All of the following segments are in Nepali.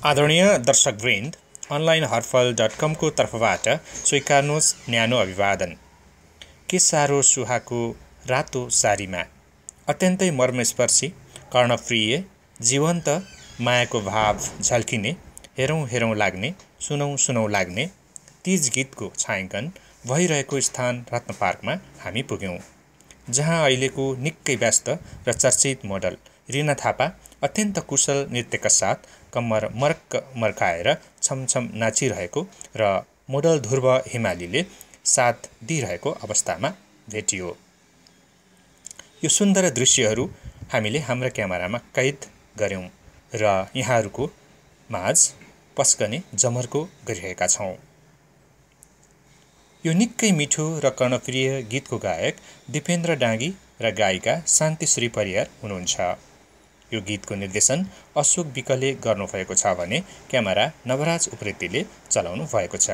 आदरणीय दर्शकवृन्द अनलाइन हरफल डट कमको तर्फबाट स्वीकार्नुहोस् न्यानो अभिवादन। के साह्रो सुहाको रातो सारीमा अत्यन्तै मर्मस्पर्शी कर्णप्रिय जीवन्त मायाको भाव झल्किने हेरौँ हेरौँ लाग्ने सुनौँ सुनौँ लाग्ने तिज गीतको छायाङ्कन भइरहेको स्थान रत्न पार्कमा हामी पुग्यौँ जहाँ अहिलेको निकै व्यस्त र चर्चित मोडल रिना थापा अत्यन्त कुशल नृत्यका साथ कम्मर मर्क मर्काएर छमछम नाचिरहेको र मोडल ध्रुव हिमालीले साथ दिइरहेको अवस्थामा भेटियो। यो सुन्दर दृश्यहरू हामीले हाम्रा क्यामेरामा कैद गऱ्यौँ र यहाँहरूको माझ पस्कने जमर्को गरिरहेका छौँ। यो निकै मिठो र कर्णप्रिय गीतको गायक दिपेन्द्र डाँगी र गायिका शान्तिश्री परियार हुनुहुन्छ। यो गीतको निर्देशन अशोक विकले गर्नुभएको छ भने क्यामेरा नवराज उप्रेतीले चलाउनु भएको छ।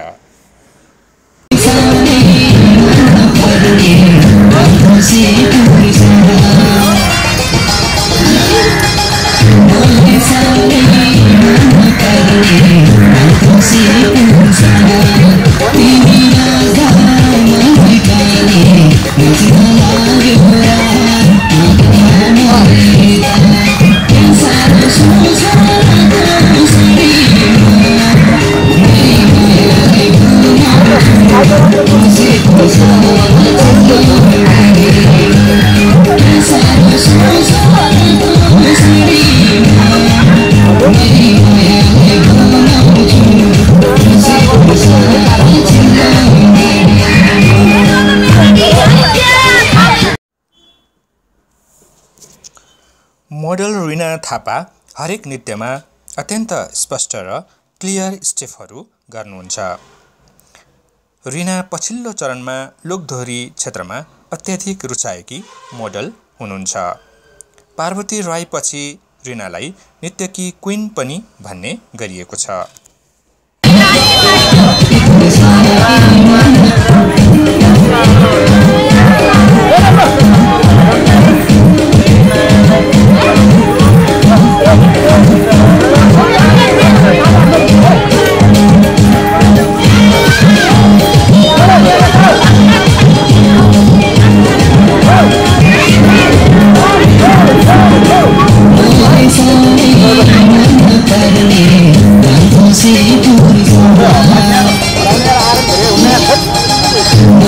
मोडल रिना थापा हरेक नृत्यमा अत्यन्त स्पष्ट र क्लियर स्टेपहरू गर्नुहुन्छ। रिना पछिल्लो चरणमा लोकदोहोरी क्षेत्रमा अत्याधिक रुचाएकी मोडल हुनुहुन्छ। पार्वती राईपछि रिनालाई नृत्यकी क्विन पनि भन्ने गरिएको छ।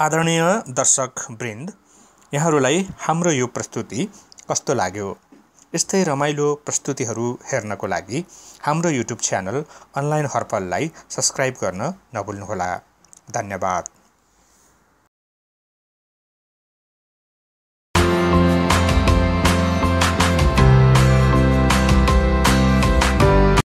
आदरणीय दर्शक वृन्द यहाँहरूलाई हाम्रो यो प्रस्तुति कस्तो लाग्यो? यस्तै रमाइलो प्रस्तुतिहरू हेर्नको लागि हाम्रो युट्युब च्यानल अनलाइन हर्पललाई सब्सक्राइब गर्न नभुल्नुहोला। धन्यवाद।